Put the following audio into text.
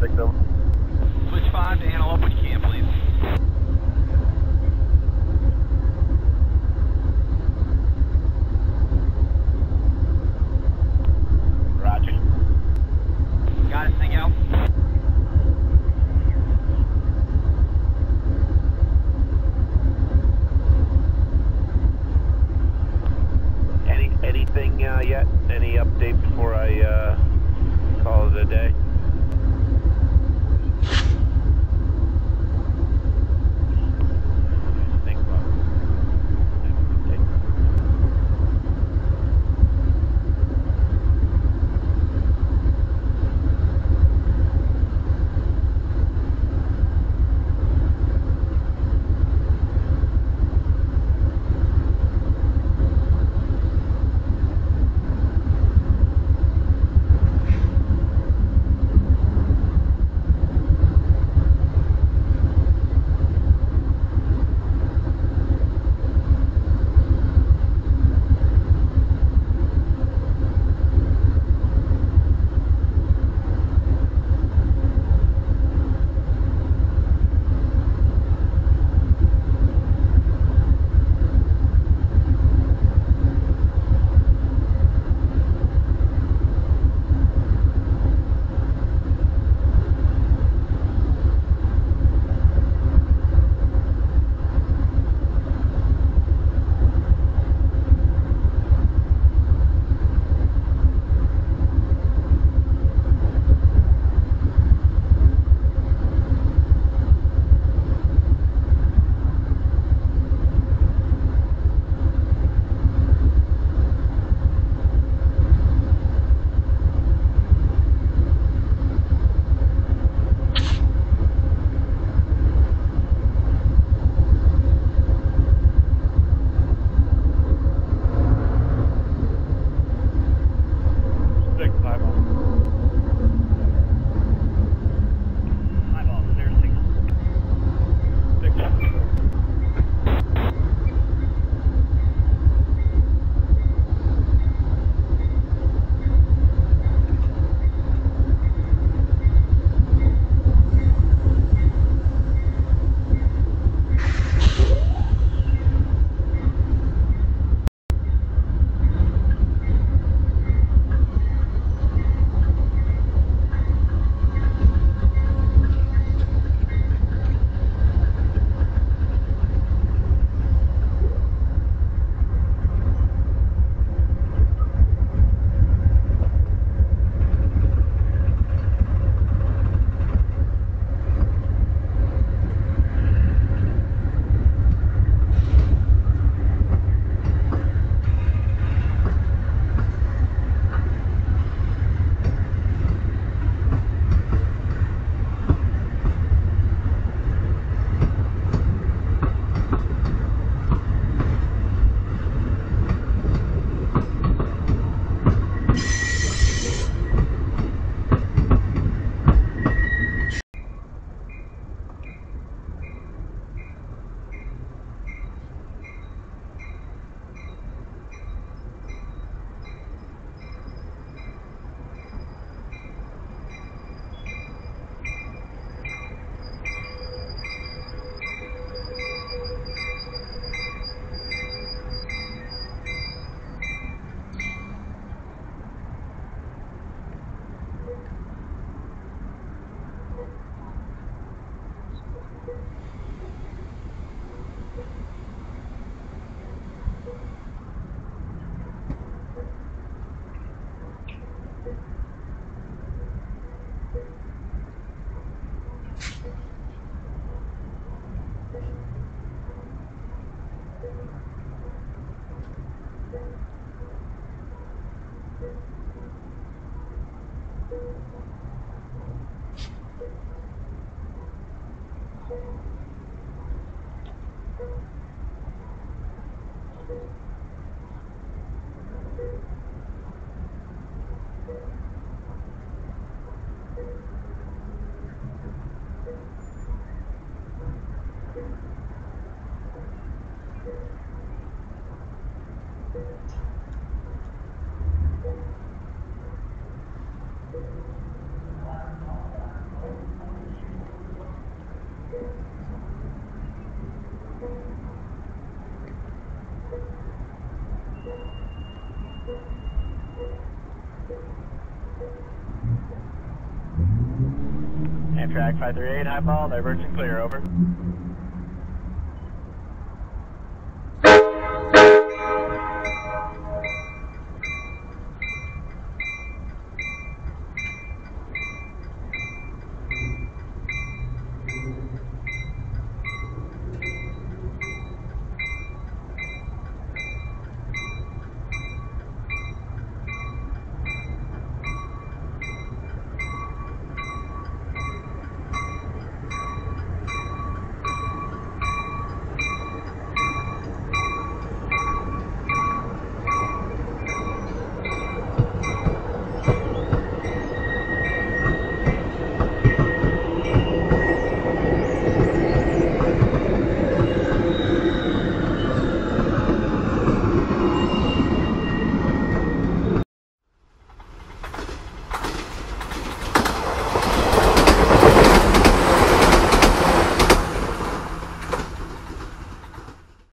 six over. Switch five to Antelope when you can, please. Roger. Got it, thing out. Any, anything uh, yet? Any update before I uh, call it a day? Amtrak 538, high ball, divergent clear, over.